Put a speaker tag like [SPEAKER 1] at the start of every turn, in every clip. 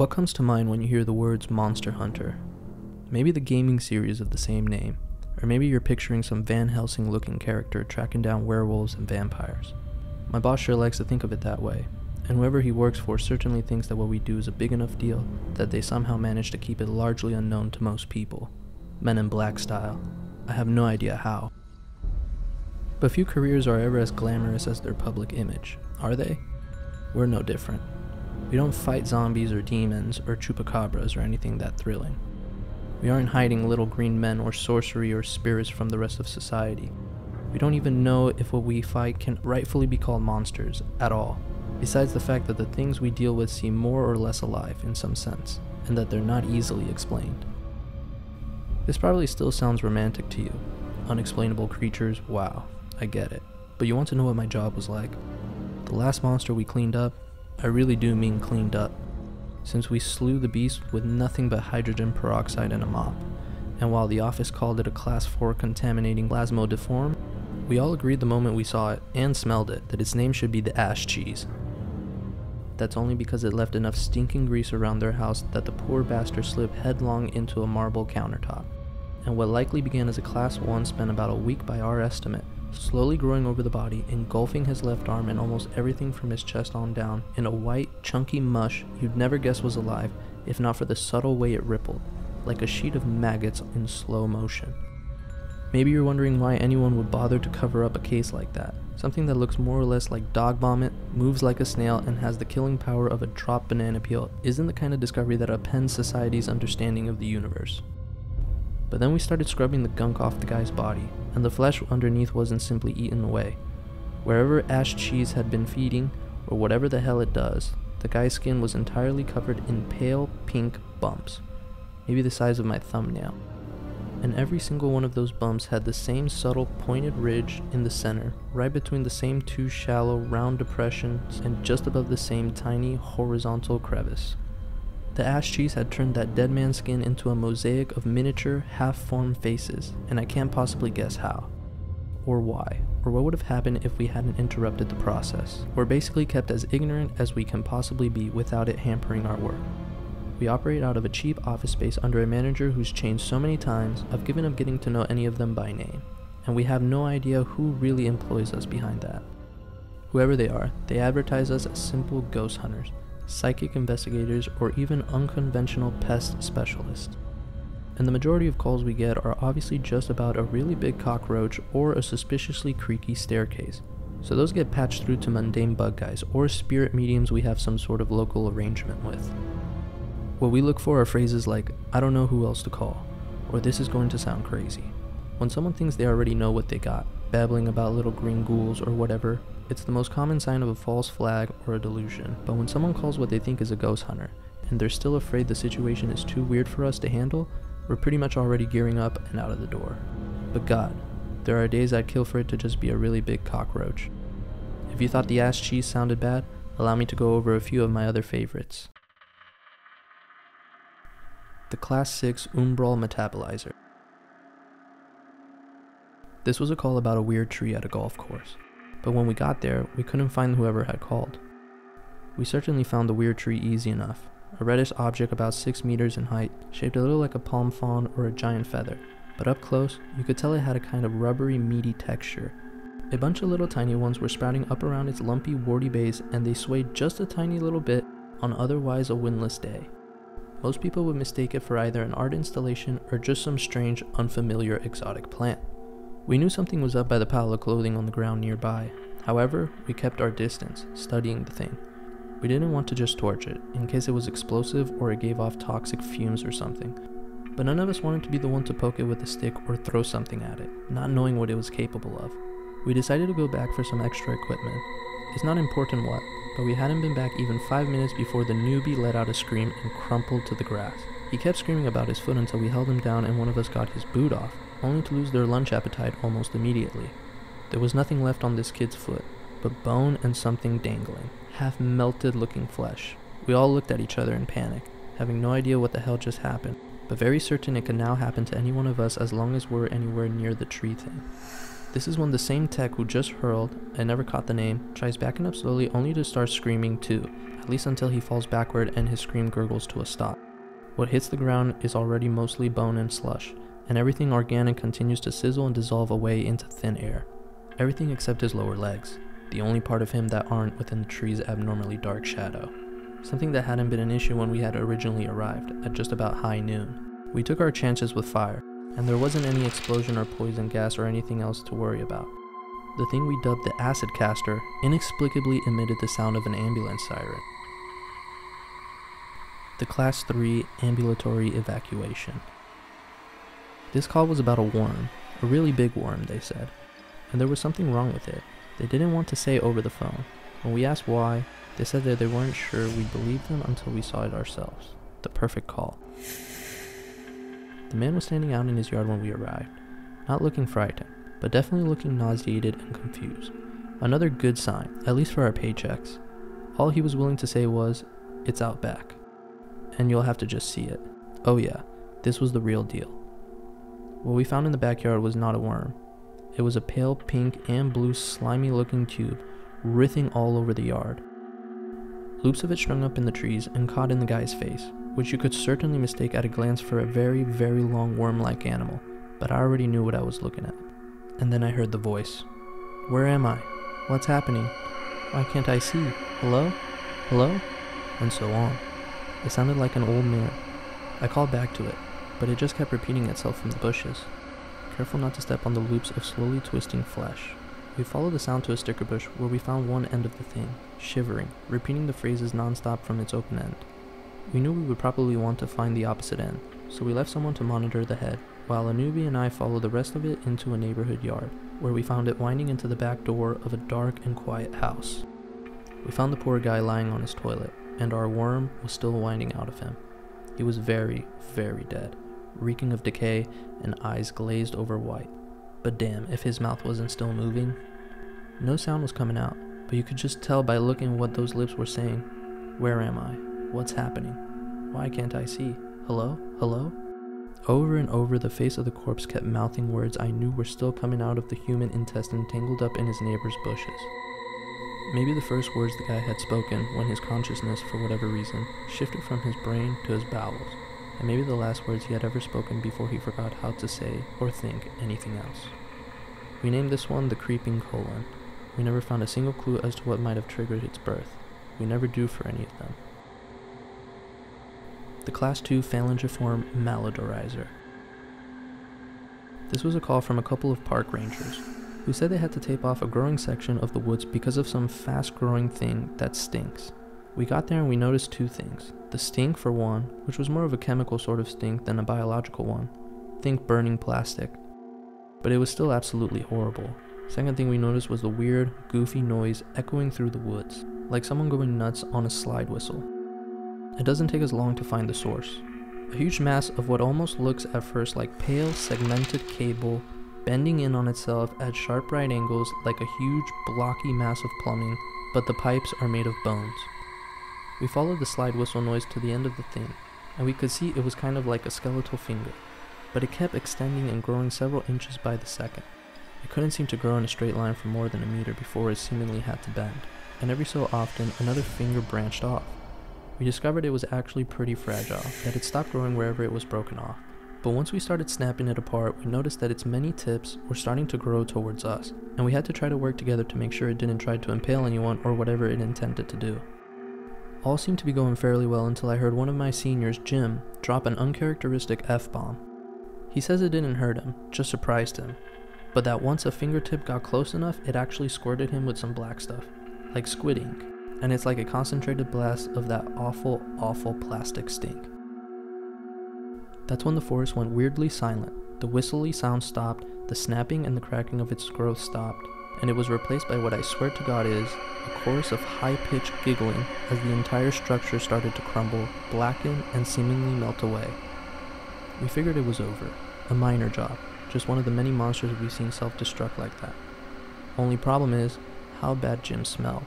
[SPEAKER 1] What comes to mind when you hear the words Monster Hunter? Maybe the gaming series of the same name, or maybe you're picturing some Van Helsing looking character tracking down werewolves and vampires. My boss sure likes to think of it that way, and whoever he works for certainly thinks that what we do is a big enough deal that they somehow manage to keep it largely unknown to most people. Men in Black style. I have no idea how. But few careers are ever as glamorous as their public image, are they? We're no different. We don't fight zombies or demons or chupacabras or anything that thrilling. We aren't hiding little green men or sorcery or spirits from the rest of society. We don't even know if what we fight can rightfully be called monsters at all, besides the fact that the things we deal with seem more or less alive in some sense, and that they're not easily explained. This probably still sounds romantic to you. Unexplainable creatures, wow, I get it. But you want to know what my job was like? The last monster we cleaned up, I really do mean cleaned up since we slew the beast with nothing but hydrogen peroxide and a mop. And while the office called it a class 4 contaminating plasmodiform, we all agreed the moment we saw it and smelled it that its name should be the ass cheese. That's only because it left enough stinking grease around their house that the poor bastard slipped headlong into a marble countertop. And what likely began as a class 1 spent about a week by our estimate slowly growing over the body, engulfing his left arm and almost everything from his chest on down in a white, chunky mush you'd never guess was alive if not for the subtle way it rippled, like a sheet of maggots in slow motion. Maybe you're wondering why anyone would bother to cover up a case like that. Something that looks more or less like dog vomit, moves like a snail, and has the killing power of a dropped banana peel isn't the kind of discovery that upends society's understanding of the universe. But then we started scrubbing the gunk off the guy's body, and the flesh underneath wasn't simply eaten away. Wherever ass cheese had been feeding, or whatever the hell it does, the guy's skin was entirely covered in pale pink bumps, maybe the size of my thumbnail. And every single one of those bumps had the same subtle pointed ridge in the center, right between the same two shallow round depressions and just above the same tiny horizontal crevice. The ass cheese had turned that dead man's skin into a mosaic of miniature, half formed faces, and I can't possibly guess how. Or why, or what would have happened if we hadn't interrupted the process. We're basically kept as ignorant as we can possibly be without it hampering our work. We operate out of a cheap office space under a manager who's changed so many times, I've given up getting to know any of them by name, and we have no idea who really employs us behind that. Whoever they are, they advertise us as simple ghost hunters, psychic investigators, or even unconventional pest specialists. And the majority of calls we get are obviously just about a really big cockroach or a suspiciously creaky staircase. So those get patched through to mundane bug guys or spirit mediums we have some sort of local arrangement with. What we look for are phrases like, I don't know who else to call, or this is going to sound crazy. When someone thinks they already know what they got, babbling about little green ghouls or whatever, it's the most common sign of a false flag or a delusion. But when someone calls what they think is a ghost hunter, and they're still afraid the situation is too weird for us to handle, we're pretty much already gearing up and out of the door. But God, there are days I'd kill for it to just be a really big cockroach. If you thought the ass cheese sounded bad, allow me to go over a few of my other favorites. The Class 6 Umbral Metabolizer. This was a call about a weird tree at a golf course, but when we got there, we couldn't find whoever had called. We certainly found the weird tree easy enough, a reddish object about 6 meters in height, shaped a little like a palm frond or a giant feather, but up close, you could tell it had a kind of rubbery, meaty texture. A bunch of little tiny ones were sprouting up around its lumpy, warty base, and they swayed just a tiny little bit on otherwise a windless day. Most people would mistake it for either an art installation or just some strange, unfamiliar exotic plant. We knew something was up by the pile of clothing on the ground nearby. However, we kept our distance, studying the thing. We didn't want to just torch it, in case it was explosive or it gave off toxic fumes or something. But none of us wanted to be the one to poke it with a stick or throw something at it, not knowing what it was capable of. We decided to go back for some extra equipment. It's not important what, but we hadn't been back even five minutes before the newbie let out a scream and crumpled to the grass. He kept screaming about his foot until we held him down and one of us got his boot off, only to lose their lunch appetite almost immediately. There was nothing left on this kid's foot, but bone and something dangling, half melted looking flesh. We all looked at each other in panic, having no idea what the hell just happened, but very certain it could now happen to any one of us as long as we're anywhere near the tree thing. This is when the same tech who just hurled and never caught the name tries backing up slowly only to start screaming too, at least until he falls backward and his scream gurgles to a stop. What hits the ground is already mostly bone and slush, and everything organic continues to sizzle and dissolve away into thin air. Everything except his lower legs, the only part of him that aren't within the tree's abnormally dark shadow. Something that hadn't been an issue when we had originally arrived, at just about high noon. We took our chances with fire, and there wasn't any explosion or poison gas or anything else to worry about. The thing we dubbed the acid caster inexplicably emitted the sound of an ambulance siren. The Class 3 ambulatory evacuation. This call was about a worm, a really big worm, they said, and there was something wrong with it. They didn't want to say over the phone. When we asked why, they said that they weren't sure we'd believe them until we saw it ourselves. The perfect call. The man was standing out in his yard when we arrived, not looking frightened, but definitely looking nauseated and confused. Another good sign, at least for our paychecks. All he was willing to say was, It's out back. And you'll have to just see it. Oh, yeah, this was the real deal. What we found in the backyard was not a worm. It was a pale pink and blue slimy looking tube writhing all over the yard. Loops of it strung up in the trees and caught in the guy's face, which you could certainly mistake at a glance for a very, very long worm like animal, but I already knew what I was looking at. And then I heard the voice Where am I? What's happening? Why can't I see? Hello? Hello? And so on. It sounded like an old man. I called back to it, but it just kept repeating itself from the bushes. Careful not to step on the loops of slowly twisting flesh. We followed the sound to a sticker bush where we found one end of the thing, shivering, repeating the phrases nonstop from its open end. We knew we would probably want to find the opposite end, so we left someone to monitor the head, while Anubi and I followed the rest of it into a neighborhood yard, where we found it winding into the back door of a dark and quiet house. We found the poor guy lying on his toilet, and our worm was still winding out of him. He was very, very dead, reeking of decay and eyes glazed over white. But damn, if his mouth wasn't still moving. No sound was coming out, but you could just tell by looking what those lips were saying. Where am I? What's happening? Why can't I see? Hello? Hello? Over and over, the face of the corpse kept mouthing words I knew were still coming out of the human intestine tangled up in his neighbor's bushes. Maybe the first words the guy had spoken when his consciousness, for whatever reason, shifted from his brain to his bowels, and maybe the last words he had ever spoken before he forgot how to say or think anything else. We named this one the Creeping Colon. We never found a single clue as to what might have triggered its birth. We never do for any of them the Class 2 phalangiform malodorizer. This was a call from a couple of park rangers, who said they had to tape off a growing section of the woods because of some fast growing thing that stinks. We got there and we noticed two things. The stink, for one, which was more of a chemical sort of stink than a biological one. Think burning plastic. But it was still absolutely horrible. Second thing we noticed was the weird, goofy noise echoing through the woods, like someone going nuts on a slide whistle. It doesn't take us long to find the source. A huge mass of what almost looks at first like pale, segmented cable bending in on itself at sharp right angles like a huge, blocky mass of plumbing, but the pipes are made of bones. We followed the slide whistle noise to the end of the thing, and we could see it was kind of like a skeletal finger, but it kept extending and growing several inches by the second. It couldn't seem to grow in a straight line for more than a meter before it seemingly had to bend, and every so often another finger branched off. We discovered it was actually pretty fragile, that it stopped growing wherever it was broken off. But once we started snapping it apart, we noticed that its many tips were starting to grow towards us, and we had to try to work together to make sure it didn't try to impale anyone or whatever it intended to do. All seemed to be going fairly well until I heard one of my seniors, Jim, drop an uncharacteristic F bomb. He says it didn't hurt him, just surprised him, but that once a fingertip got close enough, it actually squirted him with some black stuff, like squid ink and it's like a concentrated blast of that awful, awful plastic stink. That's when the forest went weirdly silent. The whistly sound stopped, the snapping and the cracking of its growth stopped, and it was replaced by what I swear to God is a chorus of high pitched giggling as the entire structure started to crumble, blacken, and seemingly melt away. We figured it was over. A minor job, just one of the many monsters we've seen self destruct like that. Only problem is, how bad Jim smelled.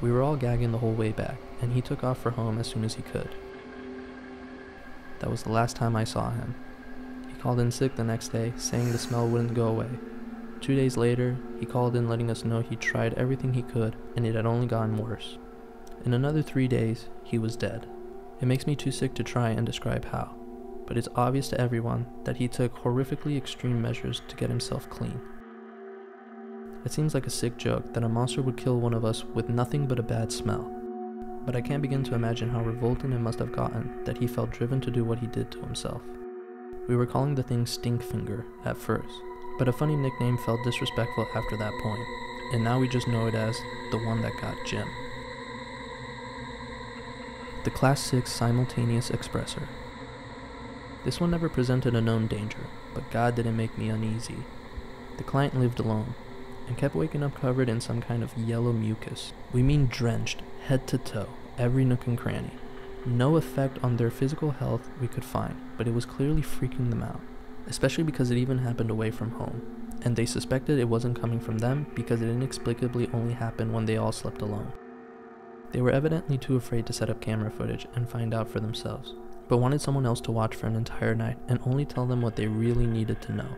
[SPEAKER 1] We were all gagging the whole way back, and he took off for home as soon as he could. That was the last time I saw him. He called in sick the next day, saying the smell wouldn't go away. Two days later, he called in letting us know he tried everything he could and it had only gotten worse. In another three days, he was dead. It makes me too sick to try and describe how, but it's obvious to everyone that he took horrifically extreme measures to get himself clean. It seems like a sick joke that a monster would kill one of us with nothing but a bad smell. But I can't begin to imagine how revolting it must have gotten that he felt driven to do what he did to himself. We were calling the thing Stinkfinger at first, but a funny nickname felt disrespectful after that point, and now we just know it as the one that got Jim. The Class 6 Simultaneous Expressor. This one never presented a known danger, but God didn't make me uneasy. The client lived alone, and kept waking up covered in some kind of yellow mucus. We mean drenched, head to toe, every nook and cranny. No effect on their physical health we could find, but it was clearly freaking them out, especially because it even happened away from home, and they suspected it wasn't coming from them because it inexplicably only happened when they all slept alone. They were evidently too afraid to set up camera footage and find out for themselves, but wanted someone else to watch for an entire night and only tell them what they really needed to know.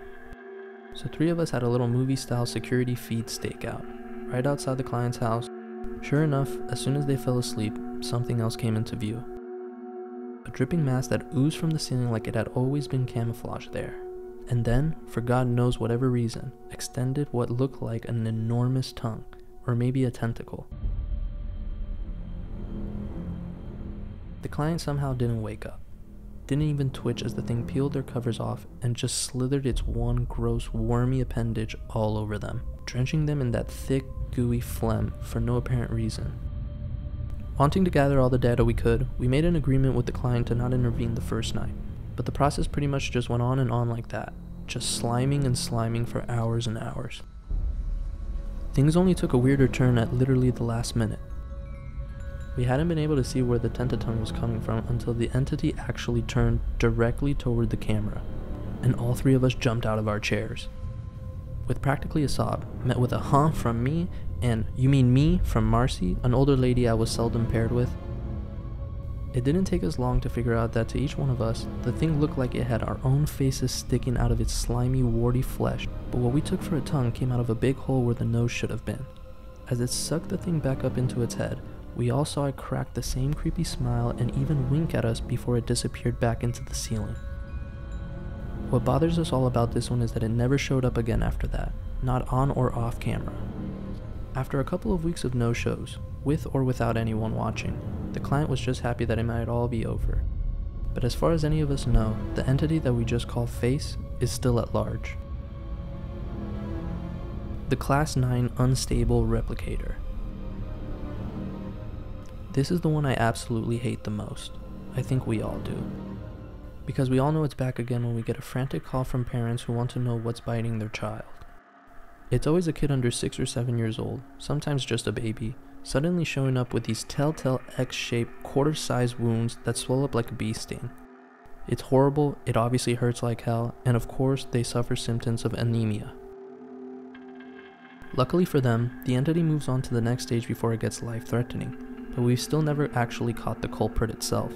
[SPEAKER 1] So three of us had a little movie style security feed stakeout, right outside the client's house. Sure enough, as soon as they fell asleep, something else came into view. A dripping mass that oozed from the ceiling like it had always been camouflaged there. And then, for God knows whatever reason, extended what looked like an enormous tongue, or maybe a tentacle. The client somehow didn't wake up didn't even twitch as the thing peeled their covers off and just slithered its one gross, wormy appendage all over them, drenching them in that thick, gooey phlegm for no apparent reason. Wanting to gather all the data we could, we made an agreement with the client to not intervene the first night, but the process pretty much just went on and on like that, just sliming and sliming for hours and hours. Things only took a weirder turn at literally the last minute. We hadn't been able to see where the tentatongue was coming from until the entity actually turned directly toward the camera, and all three of us jumped out of our chairs. With practically a sob, met with a huh from me, and you mean me from Marcy, an older lady I was seldom paired with. It didn't take us long to figure out that to each one of us, the thing looked like it had our own faces sticking out of its slimy, warty flesh, but what we took for a tongue came out of a big hole where the nose should have been. As it sucked the thing back up into its head, we all saw it crack the same creepy smile and even wink at us before it disappeared back into the ceiling. What bothers us all about this one is that it never showed up again after that, not on or off camera. After a couple of weeks of no shows, with or without anyone watching, the client was just happy that it might all be over. But as far as any of us know, the entity that we just call Face is still at large. The Class 9 Unstable Replicator. This is the one I absolutely hate the most. I think we all do. Because we all know it's back again when we get a frantic call from parents who want to know what's biting their child. It's always a kid under 6 or 7 years old, sometimes just a baby, suddenly showing up with these telltale X shaped, quarter sized wounds that swell up like a bee sting. It's horrible, it obviously hurts like hell, and of course, they suffer symptoms of anemia. Luckily for them, the entity moves on to the next stage before it gets life threatening, but we've still never actually caught the culprit itself.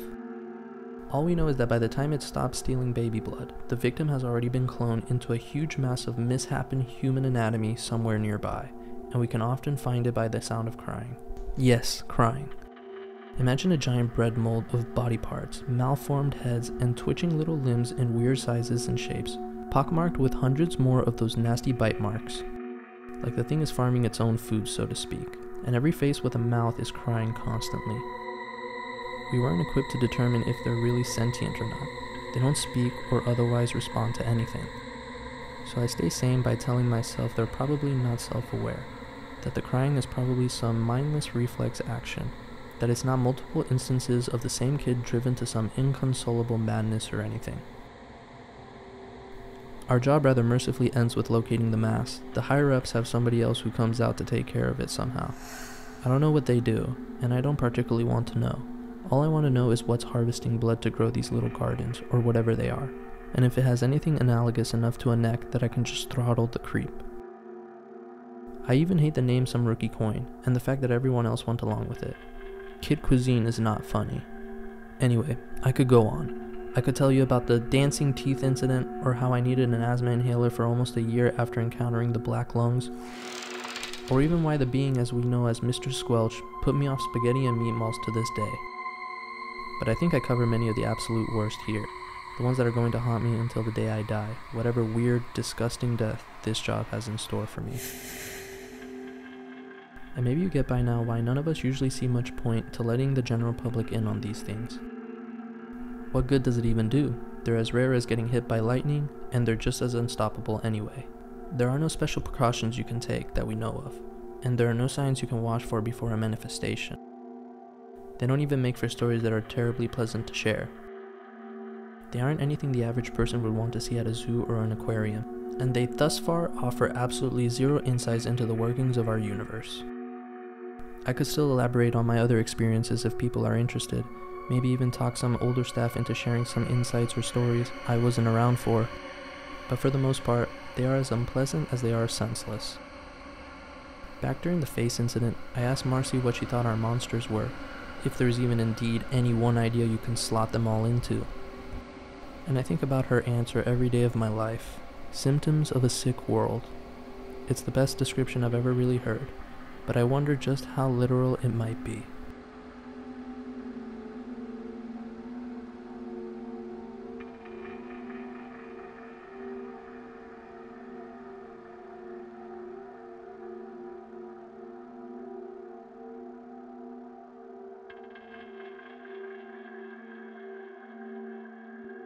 [SPEAKER 1] All we know is that by the time it stops stealing baby blood, the victim has already been cloned into a huge mass of mishappen human anatomy somewhere nearby, and we can often find it by the sound of crying. Yes, crying. Imagine a giant bread mold of body parts, malformed heads, and twitching little limbs in weird sizes and shapes, pockmarked with hundreds more of those nasty bite marks. Like the thing is farming its own food, so to speak and every face with a mouth is crying constantly. We weren't equipped to determine if they're really sentient or not. They don't speak or otherwise respond to anything. So I stay sane by telling myself they're probably not self aware, that the crying is probably some mindless reflex action, that it's not multiple instances of the same kid driven to some inconsolable madness or anything. Our job rather mercifully ends with locating the mass. The higher ups have somebody else who comes out to take care of it somehow. I don't know what they do, and I don't particularly want to know. All I want to know is what's harvesting blood to grow these little gardens, or whatever they are, and if it has anything analogous enough to a neck that I can just throttle the creep. I even hate the name Some Rookie Coin, and the fact that everyone else went along with it. Kid cuisine is not funny. Anyway, I could go on. I could tell you about the dancing teeth incident or how I needed an asthma inhaler for almost a year after encountering the black lungs. Or even why the being as we know as Mr. Squelch put me off spaghetti and meatballs to this day. But I think I cover many of the absolute worst here. The ones that are going to haunt me until the day I die, whatever weird, disgusting death this job has in store for me. And maybe you get by now why none of us usually see much point to letting the general public in on these things. What good does it even do? They're as rare as getting hit by lightning, and they're just as unstoppable anyway. There are no special precautions you can take that we know of, and there are no signs you can watch for before a manifestation. They don't even make for stories that are terribly pleasant to share. They aren't anything the average person would want to see at a zoo or an aquarium, and they thus far offer absolutely zero insights into the workings of our universe. I could still elaborate on my other experiences if people are interested, maybe even talk some older staff into sharing some insights or stories I wasn't around for. But for the most part, they are as unpleasant as they are senseless. Back during the face incident, I asked Marcy what she thought our monsters were, if there's even indeed any one idea you can slot them all into. And I think about her answer every day of my life symptoms of a sick world. It's the best description I've ever really heard, but I wonder just how literal it might be.